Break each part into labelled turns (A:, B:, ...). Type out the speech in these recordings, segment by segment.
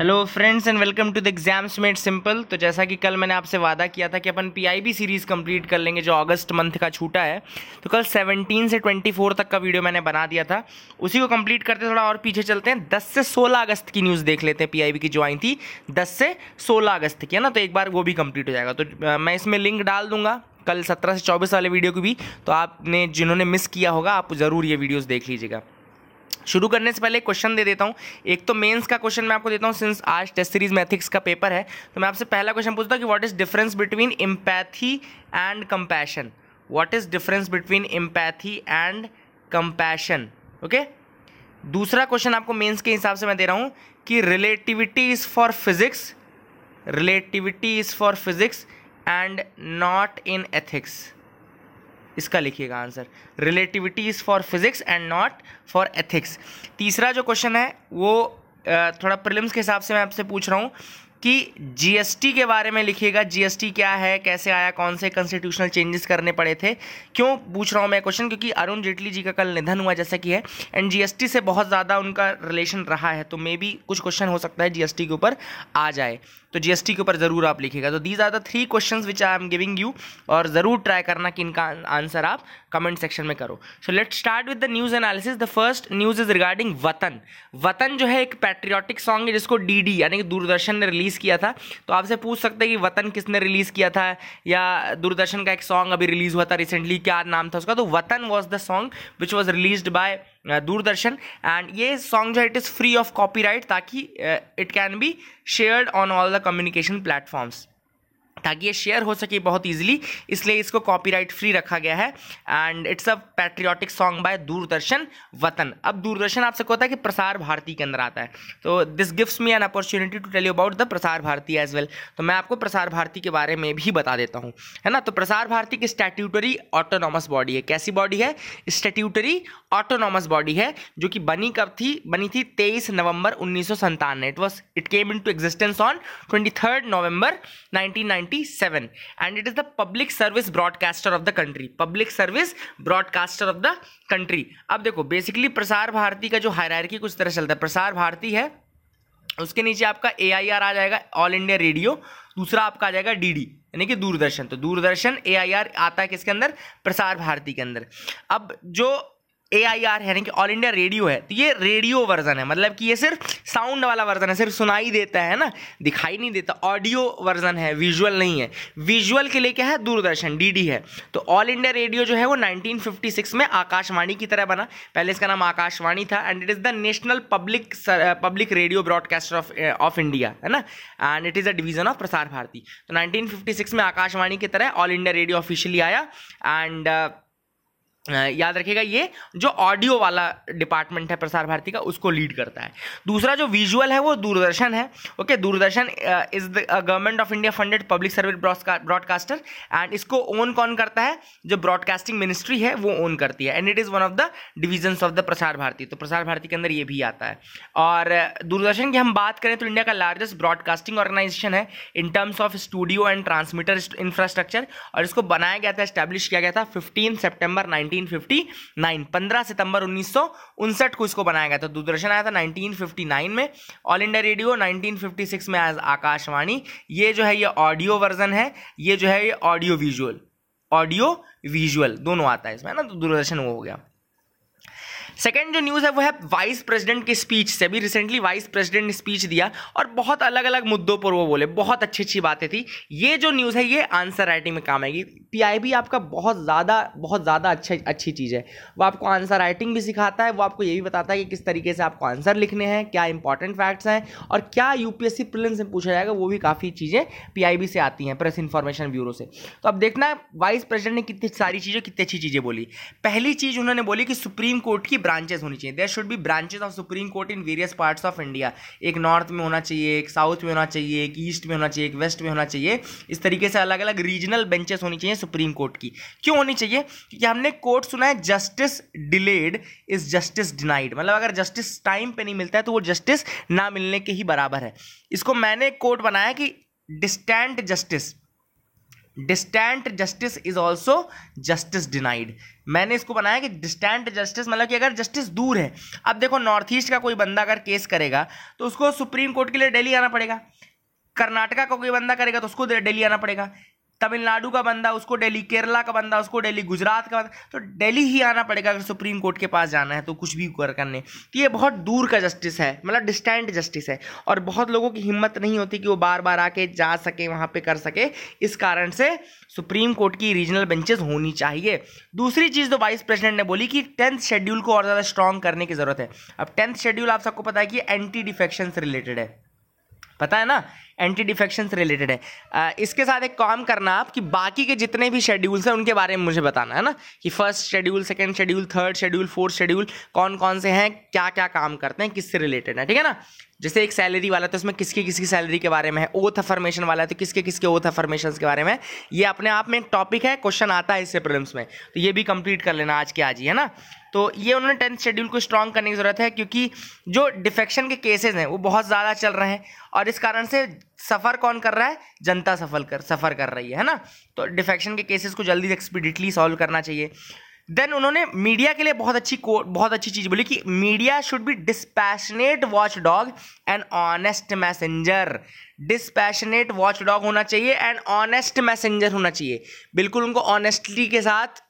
A: Hello friends and welcome to the exams made simple तो जैसा कि कल मैंने आपसे वादा किया था कि अपन पीआईबी सीरीज़ कंप्लीट कर लेंगे, जो अगस्त मंथ का छूटा है। तो कल 17 से 24 तक का वीडियो मैंने बना दिया था। उसी को कंप्लीट करते थोड़ा और पीछे चलते हैं। 10 से 16 अगस्त की न्यूज़ देख लेते हैं पीआईबी की जो आई थी। 10 से 16 अगस्त की, है ना? तो एक बार वो भी कंप्लीट हो जाएगा। तो मैं इसमें लिंक डाल दूँगा कल सत्रह से चौबीस वाले वीडियो की भी। तो आपने, जिन्होंने मिस किया होगा, आप ज़रूर ये वीडियोज़ देख लीजिएगा। शुरू करने से पहले क्वेश्चन दे देता हूँ। एक तो मेंस का क्वेश्चन मैं आपको देता हूँ सिंस आज टेस्ट सीरीज़ मैथिक्स का पेपर है तो मैं आपसे पहला क्वेश्चन पूछता हूँ कि what is difference between empathy and compassion what is difference between empathy and compassion okay दूसरा क्वेश्चन आपको मेंस के हिसाब से मैं दे रहा हूँ कि relativity is for physics relativity is for physics and not in ethics इसका लिखिएगा answer. Relativity is for physics and not for ethics तीसरा जो क्वेश्चन है, वो थोड़ा प्रिलिम्स के हिसाब से मैं आपसे पूछ रहा हूँ। कि जीएसटी के बारे में लिखिएगा। जीएसटी क्या है? कैसे आया? कौन से कॉन्स्टिट्यूशनल चेंजेस करने पड़े थे? क्यों पूछ रहा हूँ मैं क्वेश्चन क्योंकि अरुण जेटली जी का कल निधन हुआ जैसा कि है। एंड जीएसटी से बहुत ज़्यादा उनका रिलेशन रहा है। तो मे बी कुछ क्वेश्चन हो सकता है जीएसटी के ऊपर आ जाए। तो जीएसटी के ऊपर ज़रूर आप लिखिएगा। तो these are the three questions which I am giving you और ज़रूर ट्राई करना कि इनका आंसर आप कमेंट सेक्शन में करो। So let start with the news analysis the first news is regarding Watan Watan जो है एक पैट्रियाटिक सॉन्ग है जिसको डी यानी कि दूरदर्शन ने रिलीज़ किया था। तो आपसे पूछ सकते हैं कि वतन किसने रिलीज़ किया था, या दूरदर्शन का एक सॉन्ग अभी रिलीज़ हुआ था रिसेंटली क्या नाम था उसका? तो Watan was the song which was release by Doordarshan. And ये सॉन्ग जो है it is free of copyright ताकि it can be shared on all the communication platforms ताकि ये शेयर हो सके बहुत इजीली इसलिए इसको कॉपीराइट फ्री रखा गया है। And it's a patriotic song by Doordarshan Watan. अब दूरदर्शन आपसे कहता है कि प्रसार भारती के अंदर आता है। तो this gives me an opportunity to tell you about the Prasar Bharati as well तो मैं आपको प्रसार भारती के बारे में भी बता देता हूँ। है ना? तो प्रसार भारती की स्टैट्यूटरी ऑटोनॉमस बॉडी है। कैसी बॉडी है? स्टैट्यूटरी ऑटोनॉमस बॉडी है, जो कि बनी कब थी? बनी थी तेईस नवंबर उन्नीस सौ it was it came into existence on twenty third November nineteen 1997 and it is the public service broadcaster of the country. Public service broadcaster of the country. अब देखो बेसिकली प्रसार भारती का जो हायरार्की कुछ तरह चलता है। प्रसार भारती है, उसके नीचे आपका ए आई आर आ जाएगा ऑल इंडिया रेडियो दूसरा आपका आ जाएगा डी डी यानी कि दूरदर्शन। तो दूरदर्शन ए आई आर आता है किसके अंदर? प्रसार भारती के अंदर। अब जो ए आई आर यानी कि ऑल इंडिया रेडियो है तो ये रेडियो वर्जन है। मतलब कि ये सिर्फ़ साउंड वाला वर्जन है, सिर्फ़ सुनाई देता है ना, दिखाई नहीं देता। ऑडियो वर्जन है विजुअल नहीं है। विजुअल के लिए क्या है? दूरदर्शन डीडी है। तो ऑल इंडिया रेडियो जो है, वो 1956 में आकाशवाणी की तरह बना। पहले इसका नाम आकाशवाणी था and it is the national public public radio broadcaster of of India है ना? And it is a division of Prasar Bharati तो नाइनटीन में आकाशवाणी की तरह ऑल इंडिया रेडियो ऑफिशियली आया एंड याद रखिएगा ये जो ऑडियो वाला डिपार्टमेंट है प्रसार भारती का, उसको लीड करता है। दूसरा जो विजुअल है, वो दूरदर्शन है, okay? Doordarshan is the government of India funded public service broadcaster, and इसको ओन कौन करता है? जो ब्रॉडकास्टिंग मिनिस्ट्री है, वो ओन करती है, and it is one of the division of the Prasar Bharati. तो प्रसार भारती के अंदर ये भी आता है। और दूरदर्शन की हम बात करें तो इंडिया का लार्जेस्ट ब्रॉडकास्टिंग ऑर्गेनाइजेशन है in terms of studio and transmitter infrastructure और इसको बनाया गया था स्टैब्लिश किया गया था फिफ्टीन सेप्टेंबर नाइनटीन 1959 15 सितंबर उन्नीस सौ उनसठ को इसको बनाया गया था। दूरदर्शन आया था 1959 में। ऑल इंडिया रेडियो 1956 में आज आकाशवाणी। ये जो है, ये ऑडियो वर्जन है। ये जो है, ये ऑडियो विजुअल। ऑडियो विजुअल, दोनों आता है इसमें ना? तो दूरदर्शन वो हो गया। सेकेंड जो न्यूज़ है, वो है वाइस प्रेसिडेंट की स्पीच से। अभी रिसेंटली वाइस प्रेसिडेंट ने स्पीच दिया और बहुत अलग अलग मुद्दों पर वो बोले। बहुत अच्छी अच्छी बातें थी। ये जो न्यूज़ है, ये आंसर राइटिंग में काम आएगी। पीआईबी आपका बहुत ज़्यादा बहुत ज़्यादा अच्छा अच्छी चीज़ है। वो आपको आंसर राइटिंग भी सिखाता है। वो आपको ये भी बताता है कि किस तरीके से आपको आंसर लिखने हैं, क्या इंपॉर्टेंट फैक्ट्स हैं और क्या यूपीएससी प्रिलिम्स में पूछा जाएगा, वो भी काफ़ी चीज़ें पीआईबी से आती हैं प्रेस इन्फॉर्मेशन ब्यूरो से। तो अब देखना वाइस प्रेसिडेंट ने कितनी सारी चीज़ें, कितनी अच्छी चीज़ें बोली। पहली चीज़ उन्होंने बोली कि सुप्रीम कोर्ट की ब्रांचेस होनी चाहिए। There should be branches of supreme court in various parts of India एक नॉर्थ में होना चाहिए, एक साउथ में होना चाहिए, एक ईस्ट में होना चाहिए, एक वेस्ट में होना चाहिए। इस तरीके से अलग अलग रीजनल बेंचेस होनी चाहिए सुप्रीम कोर्ट की। क्यों होनी चाहिए? क्योंकि हमने कोर्ट सुना है justice delayed is justice denied मतलब अगर जस्टिस टाइम पे नहीं मिलता है तो वो जस्टिस ना मिलने के ही बराबर है। इसको मैंने एक कोर्ट बनाया कि distant justice distant justice is also justice denied मैंने इसको बनाया कि डिस्टेंट जस्टिस मतलब कि अगर जस्टिस दूर है, अब देखो नॉर्थ ईस्ट का कोई बंदा अगर केस करेगा तो उसको सुप्रीम कोर्ट के लिए डेली आना पड़ेगा। कर्नाटका का कोई बंदा करेगा तो उसको डेली आना पड़ेगा। तमिलनाडु का बंदा, उसको डेली केरला का बंदा, उसको डेली गुजरात का बंदा तो डेली ही आना पड़ेगा अगर सुप्रीम कोर्ट के पास जाना है तो कुछ भी कर करने। तो ये बहुत दूर का जस्टिस है मतलब डिस्टेंट जस्टिस है, और बहुत लोगों की हिम्मत नहीं होती कि वो बार बार आके जा सके, वहाँ पे कर सके। इस कारण से सुप्रीम कोर्ट की रीजनल बेंचेस होनी चाहिए। दूसरी चीज़ तो वाइस प्रेसिडेंट ने बोली कि टेंथ शेड्यूल को और ज़्यादा स्ट्रॉन्ग करने की ज़रूरत है। अब टेंथ शेड्यूल आप सबको पता है कि एंटी डिफेक्शन से रिलेटेड है। पता है ना? एंटी डिफेक्शन से रिलेटेड है। आ, इसके साथ एक काम करना आप कि बाकी के जितने भी शेड्यूल्स हैं उनके बारे में मुझे बताना है ना? कि first schedule second schedule third schedule fourth schedule कौन कौन से हैं क्या क्या काम करते हैं किससे रिलेटेड है ठीक है ना? जैसे एक सैलरी वाला तो उसमें किसकी किसकी सैलरी के बारे में है ओथ अफर्मेशन वाला है तो किसके किसके ओथ अफर्मेशन के बारे में ये अपने आप में एक टॉपिक है क्वेश्चन आता है इससे प्रिलिम्स में। तो ये भी कंप्लीट कर लेना आज के आज ही है ना? तो ये उन्होंने टेंथ शेड्यूल को स्ट्रॉन्ग करने की ज़रूरत है क्योंकि जो डिफेक्शन के केसेस हैं वो बहुत ज़्यादा चल रहे हैं और इस कारण से सफ़र कौन कर रहा है? जनता सफल कर, सफ़र कर रही है है ना? तो डिफेक्शन के केसेस को जल्दी एक्सपीडिटली सॉल्व करना चाहिए। देन उन्होंने मीडिया के लिए बहुत अच्छी बहुत अच्छी चीज़ बोली कि media should be dispassionate watchdog and honest messenger dispassionate watchdog होना चाहिए एंड ऑनेस्ट मैसेंजर होना चाहिए। बिल्कुल उनको ऑनेस्टली के साथ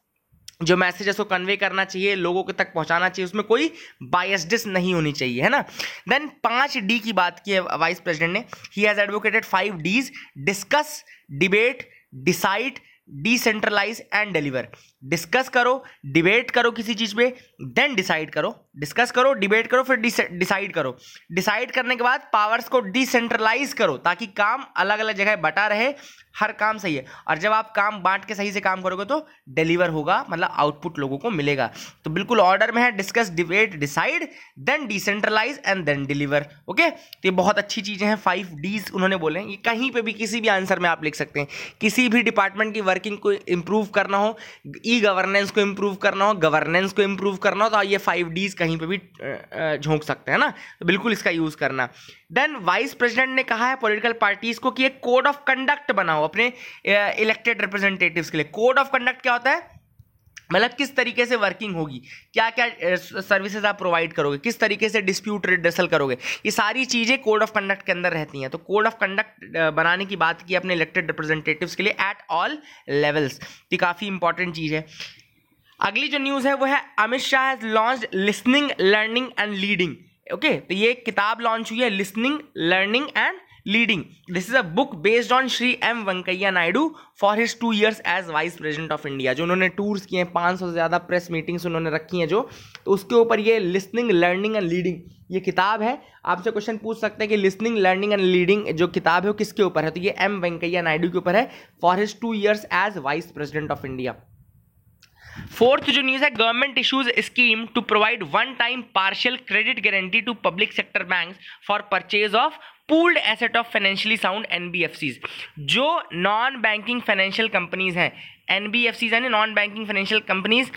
A: जो मैसेज है उसको कन्वे करना चाहिए, लोगों के तक पहुंचाना चाहिए, उसमें कोई बायसडिस नहीं होनी चाहिए, है ना? देन पाँच डी की बात की है वाइस प्रेसिडेंट ने। He has advocated five Ds discuss debate decide decentralise and deliver discuss करो डिबेट करो किसी चीज़ पे देन डिसाइड करो। डिस्कस करो, डिबेट करो, फिर डिसाइड करो। डिसाइड करने के बाद पावर्स को डिसेंट्रलाइज करो ताकि काम अलग अलग जगह बटा रहे, हर काम सही है। और जब आप काम बांट के सही से काम करोगे तो डिलीवर होगा मतलब आउटपुट लोगों को मिलेगा। तो बिल्कुल ऑर्डर में है discuss debate decide then decentralise and then deliver okay तो ये बहुत अच्छी चीज़ें हैं फाइव डीज उन्होंने बोले ये कहीं पे भी, किसी भी आंसर में आप लिख सकते हैं। किसी भी डिपार्टमेंट की वर्किंग को इंप्रूव करना हो ई गवर्नेंस को इंप्रूव करना हो गवर्नेंस को इंप्रूव करना हो तो ये फाइव डीज कहीं पे भी झोंक सकते हैं ना? तो बिल्कुल इसका यूज़ करना। देन वाइस प्रेसिडेंट ने कहा है पॉलिटिकल पार्टीज़ को कि एक कोड ऑफ़ कंडक्ट बनाओ अपने इलेक्टेड रिप्रेजेंटेटिव्स के लिए। कोड ऑफ़ कंडक्ट क्या होता है? मतलब किस तरीके से वर्किंग होगी? क्या क्या सर्विसेज़ आप प्रोवाइड करोगे? किस तरीके से डिस्प्यूट रिडर्सल करोगे? ये सारी चीज़ें कोड ऑफ़ कंडक्ट के अंदर रहती हैं। तो कोड ऑफ़ कंडक्ट बनाने की बात की अपने इलेक्टेड रिप्रेजेंटेटिव्स के लिए एट ऑल लेवल्स ये काफ़ी इंपॉर्टेंट चीज़ है। अगली जो न्यूज़ है वो है, Amit Shah has launch listening learning and leading okay तो ये किताब लॉन्च हुई है listening learning and leading this is a book based on Shri M Venkaiah Naidu for his two years as vice president of India जो उन्होंने tours किए हैं, पाँच सौ से ज़्यादा प्रेस मीटिंग्स उन्होंने रखी हैं जो। तो उसके ऊपर ये लिसनिंग लर्निंग एंड लीडिंग ये किताब है। आपसे क्वेश्चन पूछ सकते हैं कि लिसनिंग लर्निंग एंड लीडिंग जो किताब है वो किसके ऊपर है? तो ये एम वेंकैया नायडू के ऊपर है for his two years as vice president of India fourth जो न्यूज़ है government issues scheme to provide one time partial credit guarantee to public sector bank for purchase of pooled asset of financially sound NBFCs जो non banking financial companies हैं N B NBFCs यानी non banking financial companies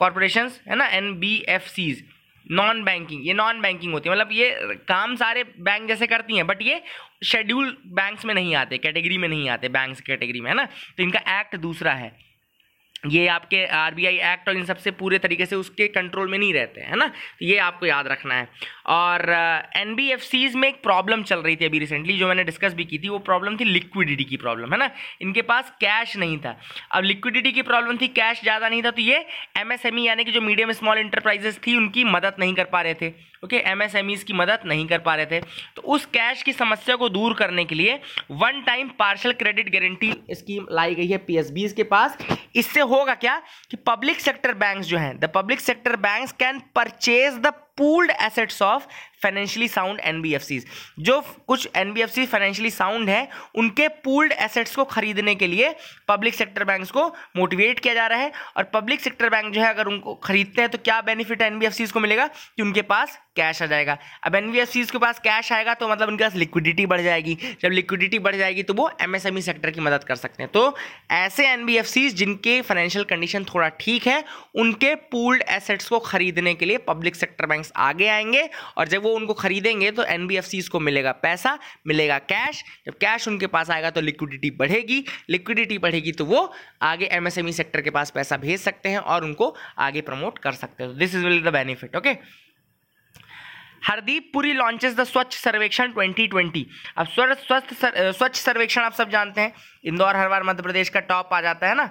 A: corporation है ना NBFCs non banking ये non banking होती है। मतलब ये काम सारे बैंक जैसे करती हैं बट ये शेड्यूल बैंक्स में नहीं आते कैटेगरी में नहीं आते बैंक्स कैटेगरी में, है ना? तो इनका एक्ट दूसरा है। ये आपके आरबीआई एक्ट और इन सबसे पूरे तरीके से उसके कंट्रोल में नहीं रहते हैं ना? ये आपको याद रखना है। और एन uh, में एक प्रॉब्लम चल रही थी अभी रिसेंटली जो मैंने डिस्कस भी की थी वो प्रॉब्लम थी लिक्विडिटी की प्रॉब्लम है ना? इनके पास कैश नहीं था। अब लिक्विडिटी की प्रॉब्लम थी कैश ज़्यादा नहीं था तो ये एमएसएमई यानी कि जो मीडियम स्मॉल इंटरप्राइजेस थी उनकी मदद नहीं कर पा रहे थे ओके एमएसएमईज की मदद नहीं कर पा रहे थे। तो उस कैश की समस्या को दूर करने के लिए one time partial credit guarantee scheme लाई गई है पीएसबीज के पास। इससे होगा क्या कि पब्लिक सेक्टर बैंक्स जो हैं the public sector banks can purchase the pooled assets of financially sound NBFCs जो कुछ एनबीएफसी फाइनेंशियली साउंड है, उनके पूल्ड एसेट्स को खरीदने के लिए पब्लिक सेक्टर बैंक्स को मोटिवेट किया जा रहा है। और पब्लिक सेक्टर बैंक जो है, अगर उनको खरीदते हैं तो क्या बेनिफिट एनबीएफसीज को मिलेगा? कि उनके पास कैश आ जाएगा। अब एनबीएफसीज के पास कैश आएगा तो मतलब उनके पास लिक्विडिटी बढ़ जाएगी। जब लिक्विडिटी बढ़ जाएगी तो वो एमएसएमई सेक्टर की मदद कर सकते हैं। तो ऐसे एनबीएफसीज जिनके फाइनेंशियल कंडीशन थोड़ा ठीक है, उनके पूल्ड एसेट्स को खरीदने के लिए पब्लिक सेक्टर बैंक्स आगे आएँगे। और जब वो उनको खरीदेंगे तो एन को मिलेगा पैसा, मिलेगा कैश जब कैश उनके पास आएगा तो लिक्विडिटी बढ़ेगी। लिक्विडिटी बढ़ेगी तो वो आगे एमएसएमई सेक्टर के पास पैसा भेज सकते हैं और उनको आगे प्रमोट कर सकते हैं। This is will the benefit okay Hardeep, Puri launches the Swachh Survekshan 2020 अब स्वच्छ स्वच्छ सर्वेक्षण आप सब जानते हैं। इंदौर, हर बार मध्य प्रदेश का टॉप आ जाता है ना?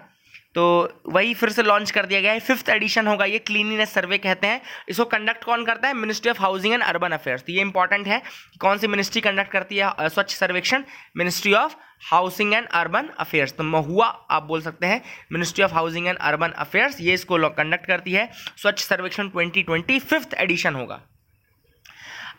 A: तो वही फिर से लॉन्च कर दिया गया है। फिफ्थ एडिशन होगा ये क्लीनिनेस सर्वे कहते हैं। इसको कंडक्ट कौन करता है? Ministry of housing and urban affairs तो ये इंपॉर्टेंट है, कौन सी मिनिस्ट्री कंडक्ट करती है Swachh Survekshan? Ministry of housing and urban affairs तो महुआ आप बोल सकते हैं ministry of housing and urban affairs ये इसको कंडक्ट करती है। स्वच्छ सर्वेक्षण ट्वेंटी ट्वेंटी फिफ्थ एडिशन होगा।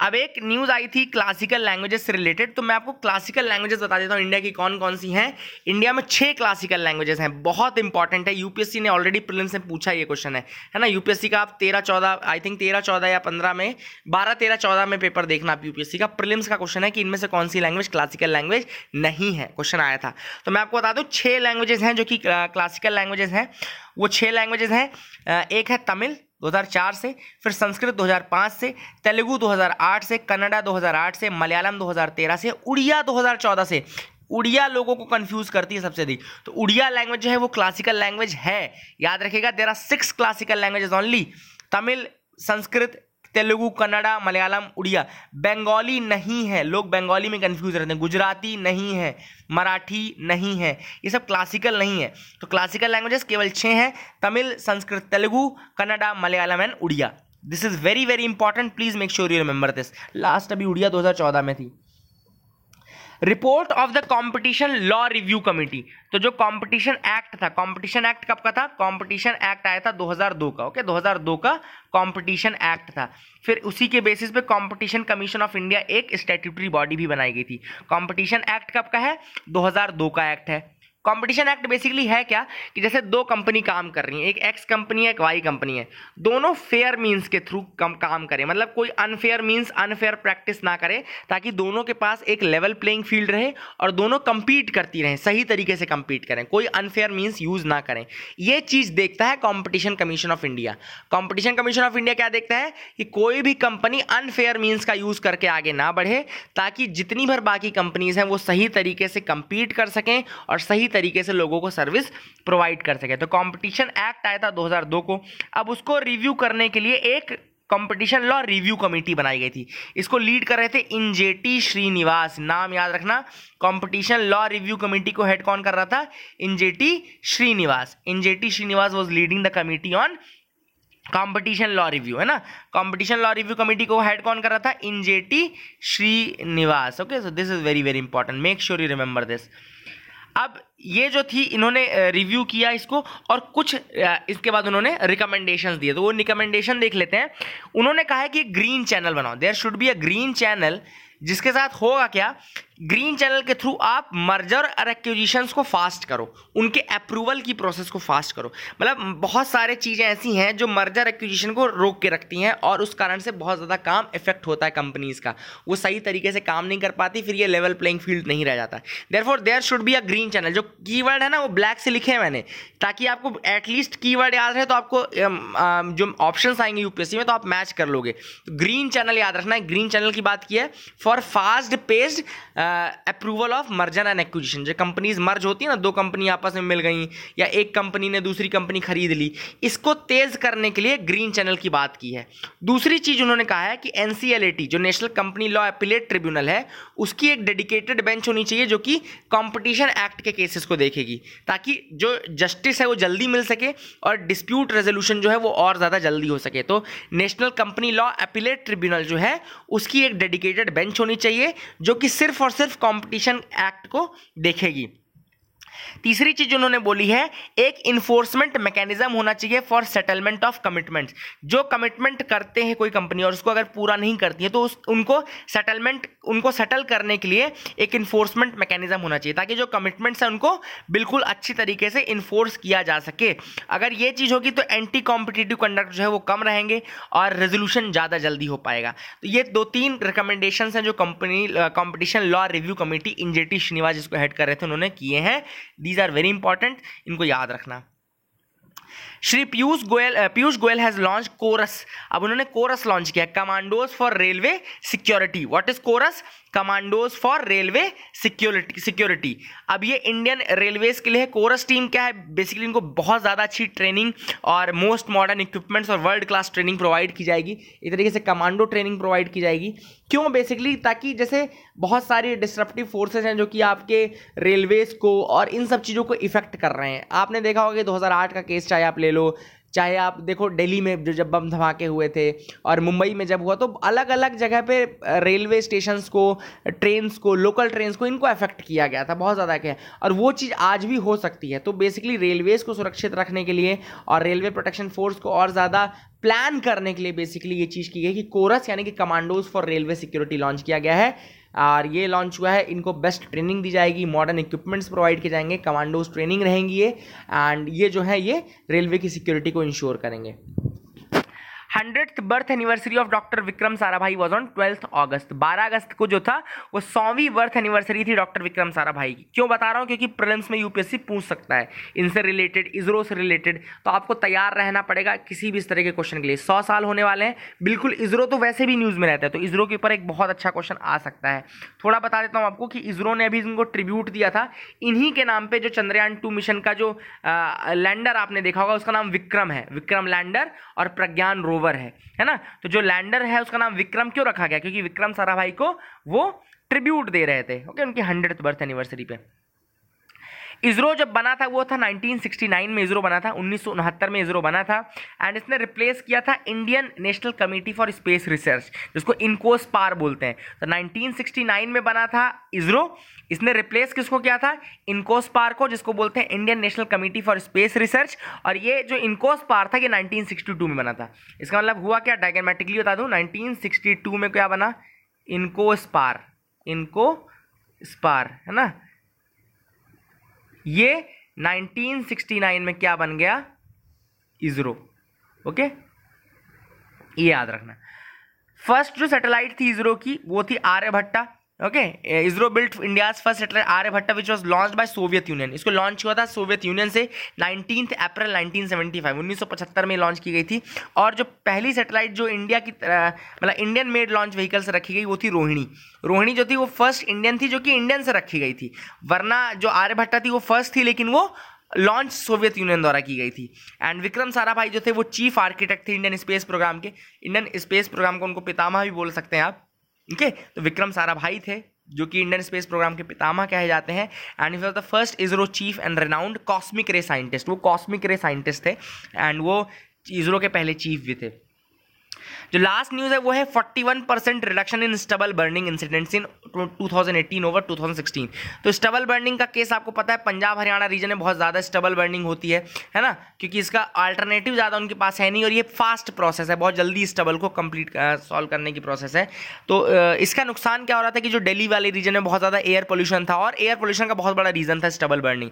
A: अब एक न्यूज़ आई थी क्लासिकल लैंग्वेजेस से रिलेटेड तो मैं आपको क्लासिकल लैंग्वेजेस बता देता हूँ इंडिया की कौन कौन सी हैं? इंडिया में छह क्लासिकल लैंग्वेजेस हैं, बहुत इंपॉर्टेंट है। यूपीएससी ने ऑलरेडी प्रिलिम्स में पूछा ये क्वेश्चन है। है ना? यूपीएससी का आप तेरह चौदह आई थिंक तेरह चौदह या पंद्रह में, बारह तेरह चौदह में पेपर देखना आप यूपीएससी का। प्रिलिम्स का क्वेश्चन है कि इनमें से कौन सी लैंग्वेज क्लासिकल लैंग्वेज नहीं है? क्वेश्चन आया था। तो मैं आपको बता दूँ छः लैंग्वेजेस हैं जो कि क्लासिकल लैंग्वेजेस हैं। वो छः लैंग्वेजेस हैं एक है तमिल 2004 से, फिर संस्कृत 2005 से, तेलुगु 2008 से, कन्नडा 2008 से, मलयालम 2013 से, उड़िया 2014 से। उड़िया लोगों को कंफ्यूज करती है सबसे अधिक। तो उड़िया लैंग्वेज जो है वो क्लासिकल लैंग्वेज है। याद रखेगा there are six classical language only Tamil, Sanskrit Telugu, Kannada, Malayalam, Odia. Bengali नहीं है। लोग बंगाली में कन्फ्यूज़ रहते हैं। गुजराती नहीं है। मराठी नहीं है। ये सब क्लासिकल नहीं है। तो क्लासिकल लैंग्वेजेस केवल छः हैं। Tamil, Sanskrit, Telugu, Kannada, Malayalam and Odia. This is very very important please make sure you remember this last अभी उड़िया 2014 में थी। Report of the competition law review committee. तो जो कंपटीशन एक्ट था कंपटीशन एक्ट कब का था? कंपटीशन एक्ट आया था 2002 का, ओके? 2002 का कंपटीशन एक्ट था। फिर उसी के बेसिस पे कंपटीशन कमीशन ऑफ़ इंडिया एक स्टेट्यूटरी बॉडी भी बनाई गई थी। कंपटीशन एक्ट कब का है? 2002 का एक्ट है। कंपटीशन एक्ट बेसिकली है क्या? कि जैसे दो कंपनी काम कर रही है, एक एक्स कंपनी है, एक वाई कंपनी है। दोनों फेयर मीन्स के थ्रू कम, काम करें। मतलब कोई अनफेयर मींस अनफेयर प्रैक्टिस ना करे, ताकि दोनों के पास एक लेवल प्लेइंग फ़ील्ड रहे और दोनों कंपीट करती रहें, सही तरीके से कंपीट करें। कोई अनफेयर मीन्स यूज़ ना करें। ये चीज़ देखता है competition commission of India competition commission of India क्या देखता है? कि कोई भी कंपनी अनफेयर मीन्स का यूज़ करके आगे ना बढ़े, ताकि जितनी भर बाकी कंपनीज़ हैं, वो सही तरीके से कंपीट कर सकें और सही तरीके से लोगों को सर्विस प्रोवाइड कर सके। तो कंपटीशन एक्ट आया था 2002 को। अब उसको रिव्यू करने के लिए एक कंपटीशन लॉ रिव्यू कमेटी बनाई गई थी। इसको लीड कर रहे थे इंजेटी श्रीनिवास नाम याद रखना कंपटीशन लॉ रिव्यू कमेटी को हेड कौन कर रहा था? Injeti Srinivas Injeti Srinivas was leading the committee on competition law review है ना? कंपटीशन लॉ रिव्यू कमेटी को हेड कौन कर रहा था? Injeti Srinivas okay so this is very very important make sure you remember this अब ये जो थी, इन्होंने रिव्यू किया इसको और कुछ इसके बाद उन्होंने रिकमेंडेशन दिए। तो वो रिकमेंडेशन देख लेते हैं। उन्होंने कहा है कि ग्रीन चैनल बनाओ। There should be a green channel जिसके साथ होगा क्या? ग्रीन चैनल के थ्रू आप मर्जर और को फास्ट करो। उनके अप्रूवल की प्रोसेस को फास्ट करो। मतलब बहुत सारे चीज़ें ऐसी हैं जो मर्जर एक्विजिशन को रोक के रखती हैं और उस कारण से बहुत ज़्यादा काम इफ़ेक्ट होता है कंपनीज़ का। वो सही तरीके से काम नहीं कर पाती, फिर ये लेवल प्लेइंग फ़ील्ड नहीं रह जाता। There for there should be a green channel जो की है ना, वो ब्लैक से लिखे हैं मैंने। ताकि आपको एटलीस्ट की याद रहे तो आपको जो ऑप्शन आएँगे यूपीएससी में तो आप मैच कर लोगे। तो ग्रीन चैनल याद रखना है। ग्रीन चैनल की बात की है। For fast paced approval of merger and acquisition जो कंपनीज़ मर्ज होती है ना, दो कंपनी आपस में मिल गई, या एक कंपनी ने दूसरी कंपनी खरीद ली, इसको तेज करने के लिए ग्रीन चैनल की बात की है। दूसरी चीज़ उन्होंने कहा है कि एन जो national company law appellate tribunal है, उसकी एक डेडिकेटेड बेंच होनी चाहिए जो कि कॉम्पिटिशन एक्ट के केसेस को देखेगी, ताकि जो जस्टिस है वो जल्दी मिल सके और डिस्प्यूट रेजोल्यूशन जो है वो और ज़्यादा जल्दी हो सके। तो national company law appellate tribunal जो है, उसकी एक डेडिकेटेड बेंच होनी चाहिए, जो कि सिर्फ़ और सिर्फ़ कंपटीशन एक्ट को देखेगी। तीसरी चीज़ उन्होंने बोली है, एक इन्फोर्समेंट मैकेनिज्म होना चाहिए फॉर सेटलमेंट ऑफ़ कमिटमेंट्स जो कमिटमेंट करते हैं कोई कंपनी और उसको अगर पूरा नहीं करती है तो उस, उनको सेटलमेंट उनको सेटल करने के लिए एक इन्फोर्समेंट मैकेनिज्म होना चाहिए, ताकि जो कमिटमेंट्स हैं उनको बिल्कुल अच्छी तरीके से इन्फोर्स किया जा सके। अगर ये चीज़ होगी तो एंटी कॉम्पिटिटिव कंडक्ट जो है वो कम रहेंगे और रेजोल्यूशन ज़्यादा जल्दी हो पाएगा। तो ये दो तीन रिकमेंडेशन हैं जो company competition law review committee Injeti Srinivas जिसको हेड कर रहे थे, उन्होंने किए हैं। दीज आर वेरी इंपॉर्टेंट इनको याद रखना। Shri Piyush Goyal Piyush Goyal has launch CORAS अब उन्होंने कोरस लॉन्च किया commandos for railway security what is CORAS commandos for railway security security अब ये इंडियन रेलवेज के लिए कोरस टीम क्या है? बेसिकली इनको बहुत ज़्यादा अच्छी ट्रेनिंग और मोस्ट मॉडर्न इक्विपमेंट्स और वर्ल्ड क्लास ट्रेनिंग प्रोवाइड की जाएगी। इस तरीके से कमांडो ट्रेनिंग प्रोवाइड की जाएगी। क्यों? बेसिकली ताकि जैसे बहुत सारी डिस्ट्रप्टिव फोर्सेज हैं जो कि आपके रेलवेज को और इन सब चीज़ों को इफ़ेक्ट कर रहे हैं। आपने देखा होगा कि 2008 का केस चाहे आप ले लो चाहे आप देखो दिल्ली में जो जब बम धमाके हुए थे और मुंबई में जब हुआ तो अलग अलग जगह पे रेलवे स्टेशंस को, ट्रेन्स को, लोकल ट्रेन्स को इनको अफेक्ट किया गया था, बहुत ज़्यादा क्या। और वो चीज़ आज भी हो सकती है। तो बेसिकली रेलवेज़ को सुरक्षित रखने के लिए और रेलवे प्रोटेक्शन फोर्स को और ज़्यादा प्लान करने के लिए बेसिकली ये चीज़ की गई कि कोरस यानी कि commandos for railway security launch किया गया है। और ये लॉन्च हुआ है, इनको बेस्ट ट्रेनिंग दी जाएगी मॉडर्न इक्विपमेंट्स प्रोवाइड किए जाएँगे, कमांडोज ट्रेनिंग रहेंगी ये एंड ये जो है ये रेलवे की सिक्योरिटी को इंश्योर करेंगे। Hundred birth anniversary of doctor Vikram Sarabhai was on twelfth August बारह अगस्त को जो था, वो सौवीं बर्थ एनिवर्सरी थी डॉक्टर विक्रम साराभाई की। क्यों बता रहा हूँ? क्योंकि प्रिलिम्स में यूपीएससी पूछ सकता है। इनसे रिलेटेड इसरो से रिलेटेड तो आपको तैयार रहना पड़ेगा किसी भी इस तरह के क्वेश्चन के लिए। सौ साल होने वाले हैं। बिल्कुल, इसरो तो वैसे भी न्यूज़ में रहता है तो इसरो के ऊपर एक बहुत अच्छा क्वेश्चन आ सकता है। थोड़ा बता देता हूँ आपको कि इसरो ने अभी इनको ट्रिब्यूट दिया था। इन्हीं के नाम पर जो चंद्रयान टू मिशन का जो लैंडर आपने देखा होगा, उसका नाम विक्रम है। विक्रम लैंडर और प्रज्ञान रोवर। है है ना? तो जो लैंडर है, उसका नाम विक्रम क्यों रखा गया? क्योंकि विक्रम साराभाई को वो ट्रिब्यूट दे रहे थे ओके उनकी हंड्रेड बर्थ एनिवर्सरी पे। इसरो जब बना था, वो था 1969 में इसरो बना था, उन्नीस सौ उनहत्तर में इसरो बना था एंड इसने रिप्लेस किया था Indian national committee for space research जिसको इनकोस पार बोलते हैं। तो 1969 में बना था इसरो, इसने रिप्लेस किसको किया था? इनकोस पार को, जिसको बोलते हैं Indian national committee for space research और ये जो इनकोस पार था, ये 1962 में बना था। इसका मतलब हुआ क्या? डायग्रामेटिकली बता दूँ 1962 में क्या बना? इनकोस पार इनको स्पार है ना? ये 1969 में क्या बन गया? इसरो। ओके? ये याद रखना। फ़र्स्ट जो सैटेलाइट थी इसरो की, वो थी Aryabhata. Okay ISRO built India first satellite Aryabhata which was launch by Soviet Union इसको लॉन्च हुआ था सोवियत यूनियन से नाइनटीन अप्रैल 1975 1975 में लॉन्च की गई थी। और जो पहली सेटेलाइट जो इंडिया की मतलब इंडियन मेड लॉन्च व्हीकल से रखी गई, वो थी रोहिणी रोहिणी जो थी, वो फ़र्स्ट इंडियन थी, जो कि इंडियन से रखी गई थी। वरना जो आर्यभट्टा थी, वो फ़र्स्ट थी, लेकिन वो लॉन्च सोवियत यूनियन द्वारा की गई थी। एंड विक्रम साराभाई जो थे, वो चीफ आर्किटेक्ट थे इंडियन स्पेस प्रोग्राम के। इंडियन स्पेस प्रोग्राम को उनको पितामह भी बोल सकते हैं आप। ठीक है तो विक्रम साराभाई थे, जो कि इंडियन स्पेस प्रोग्राम के पितामह कहे जाते हैं। And he was the first ISRO chief and renowned cosmic ray scientist वो कॉस्मिक रे साइंटिस्ट थे एंड वो इसरो के पहले चीफ भी थे। जो लास्ट न्यूज़ है, वो है 41 percent reduction in stubble burning incidents in 2018 over 2016 तो स्टबल बर्निंग का केस आपको पता है, पंजाब हरियाणा रीजन में बहुत ज़्यादा स्टबल बर्निंग होती है है ना? क्योंकि इसका अल्टरनेटिव ज़्यादा उनके पास है नहीं और ये फास्ट प्रोसेस है, बहुत जल्दी स्टबल को कंप्लीट सॉल्व करने की प्रोसेस है। तो इसका नुकसान क्या हो रहा था कि जो दिल्ली वाले रीजन में बहुत ज़्यादा एयर पोल्यूशन था और एयर पोल्यूशन का बहुत बड़ा रीज़न था स्टबल बर्निंग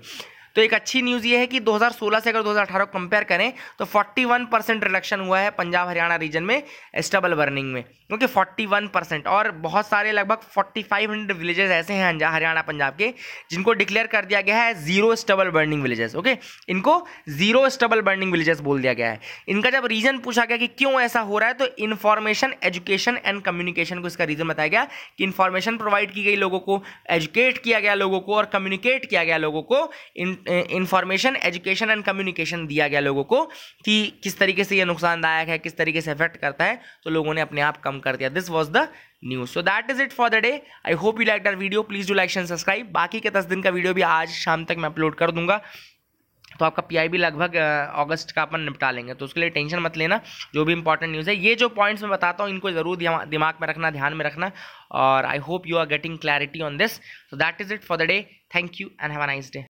A: तो एक अच्छी न्यूज़ ये है कि 2016 से अगर 2018 कंपेयर करें तो 41 परसेंट रिडक्शन हुआ है पंजाब हरियाणा रीजन में स्टबल बर्निंग में। क्योंकि 41 परसेंट और बहुत सारे लगभग 4500 विलेजेस ऐसे हैं हरियाणा, पंजाब के, जिनको डिक्लेयर कर दिया गया है zero stubble burning villages okay इनको ज़ीरो स्टबल बर्निंग विलेजेस बोल दिया गया है। इनका जब रीजन पूछा गया कि क्यों ऐसा हो रहा है तो इन्फॉर्मेशन एजुकेशन एंड कम्युनिकेशन को इसका रीजन बताया गया कि इन्फॉर्मेशन प्रोवाइड की गई लोगों को एजुकेट किया गया लोगों को और कम्युनिकेट किया गया लोगों को। इन इंफॉर्मेशन एजुकेशन एंड कम्युनिकेशन दिया गया लोगों को कि किस तरीके से ये नुकसानदायक है, किस तरीके से इफ़ेक्ट करता है तो लोगों ने अपने आप कम कर दिया। This was the news so that is it for the day I hope you like that video please do like and subscribe बाकी के दस दिन का वीडियो भी आज शाम तक मैं अपलोड कर दूँगा। तो आपका पी भी लगभग अगस्त का अपन निपटा लेंगे। तो उसके लिए टेंशन मत लेना। जो भी इंपॉर्टेंट न्यूज़ है, ये जो पॉइंट्स मैं बताता हूँ, इनको ज़रूर दिमाग में रखना, ध्यान में रखना। और I hope you are getting clarity on this so that is it for the day thank you and have a nice day